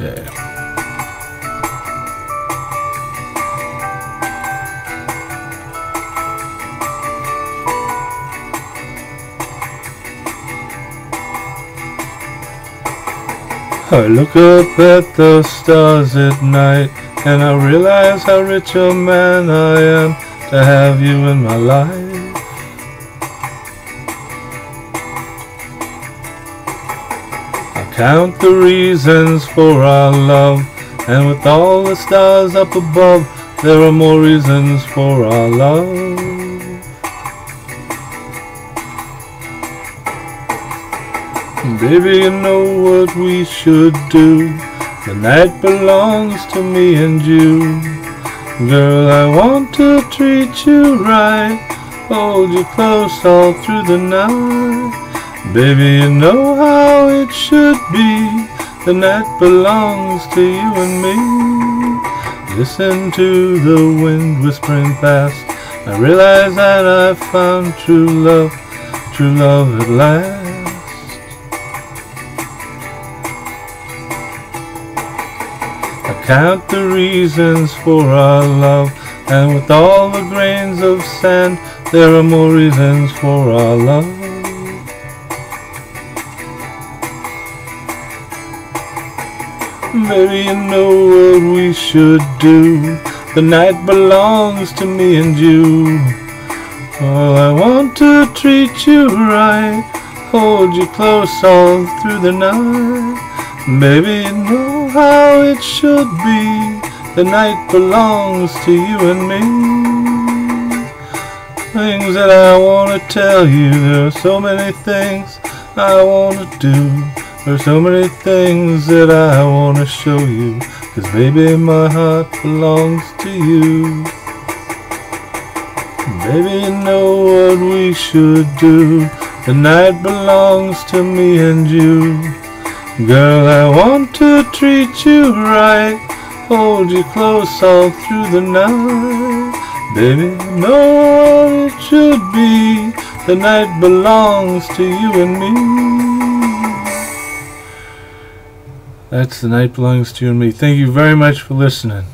Okay. I look up at the stars at night and I realize how rich a man I am to have you in my life. Count the reasons for our love and with all the stars up above there are more reasons for our love. Baby, you know what we should do. The night belongs to me and you. Girl, I want to treat you right. Hold you close all through the night. Baby, you know how it should be. The night belongs to you and me. Listen to the wind whispering past. I realize that I've found true love, true love at last. I count the reasons for our love, and with all the grains of sand, there are more reasons for our love. Baby, you know what we should do. The night belongs to me and you. Oh, I want to treat you right, hold you close all through the night. Baby, you know how it should be. The night belongs to you and me. Things that I want to tell you. There are so many things I want to do. There are so many things that I want to show you. Cause baby, my heart belongs to you. Baby, you know what we should do. The night belongs to me and you. Girl, I want to treat you right, hold you close all through the night. Baby, I know it should be, the night belongs to you and me. That's The Night Belongs to You and Me. Thank you very much for listening.